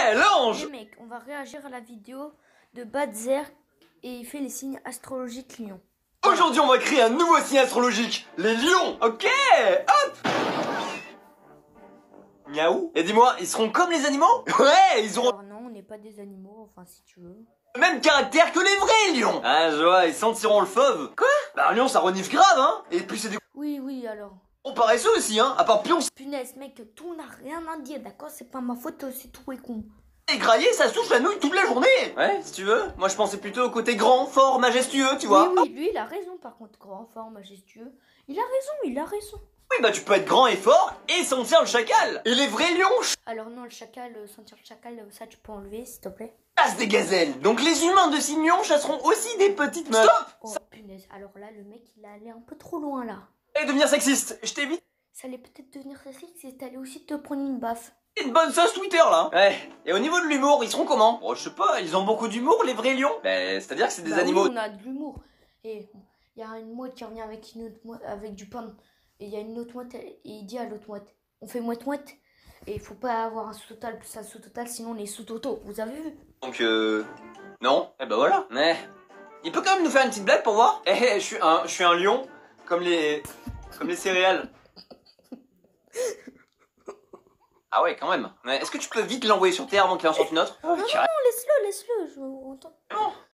Ouais, l'ange Les mecs, on va réagir à la vidéo de Badzer et il fait les signes astrologiques lion. Aujourd'hui, on va créer un nouveau signe astrologique, les lions. Ok, hop. Miaou. Et dis-moi, ils seront comme les animaux? Ouais, ils auront Alors non, on n'est pas des animaux, enfin si tu veux. le même caractère que les vrais lions. Ah, je vois, ils sentiront le fauve. Quoi? Bah un lion, ça renifle grave, hein. Et puis c'est des Oui, oui, alors. Gros paresseux aussi, hein. À part pion, Punaise, mec, tout n'a rien à dire, d'accord C'est pas ma faute, c'est tout est con. c'est graillé, ça souffle la nouille toute la journée. Ouais, si tu veux. Moi, je pensais plutôt au côté grand, fort, majestueux, tu vois. Oui, oui, lui, il a raison, par contre, grand, fort, majestueux. Il a raison, il a raison. Oui, bah tu peux être grand et fort et sentir le chacal. Et les vrais lions Alors non, le chacal, euh, sentir le chacal, euh, ça tu peux enlever, s'il te plaît. chassent des gazelles. Donc les humains de signe lion chasseront aussi des petites meufs. Stop Oh, punaise, alors là, le mec, il a allé un peu trop loin, là. Et devenir sexiste, je t'évite. Ça allait peut-être devenir sexy, c'est allé aussi te prendre une baffe. Une bonne sauce Twitter là Ouais, et au niveau de l'humour, ils seront comment? Oh, je sais pas, ils ont beaucoup d'humour les vrais lions Ben, c'est-à-dire que c'est des Bah oui, animaux... on a de l'humour. Et il y a une mouette qui revient avec, une autre mouette, avec du pain. Et il y a une autre mouette, et il dit à l'autre mouette On fait mouette-mouette. Et il faut pas avoir un sous-total plus un sous-total, sinon on est sous-toto. Vous avez vu? Donc euh... Non Eh ben voilà Ouais. Il peut quand même nous faire une petite blague pour voir Eh, eh, je suis un, je suis un lion, comme les... comme les céréales. Ah ouais, quand même. Ouais, Est-ce que tu peux vite l'envoyer sur Terre avant qu'il en sorte une autre? Non, non, laisse-le, laisse-le. Je... on t'en- Non